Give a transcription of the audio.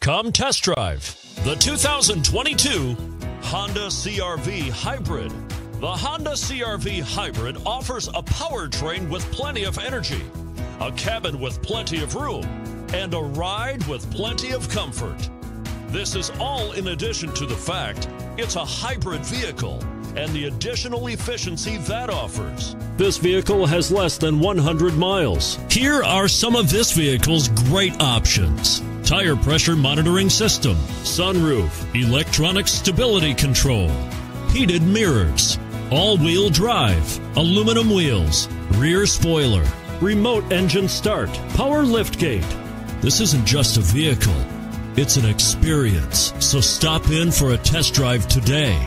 Come test drive the 2022 Honda CRV Hybrid. The Honda CRV Hybrid offers a powertrain with plenty of energy, a cabin with plenty of room, and a ride with plenty of comfort. This is all in addition to the fact it's a hybrid vehicle and the additional efficiency that offers. This vehicle has less than 100 miles. Here are some of this vehicle's great options tire pressure monitoring system, sunroof, electronic stability control, heated mirrors, all wheel drive, aluminum wheels, rear spoiler, remote engine start, power liftgate. This isn't just a vehicle, it's an experience. So stop in for a test drive today.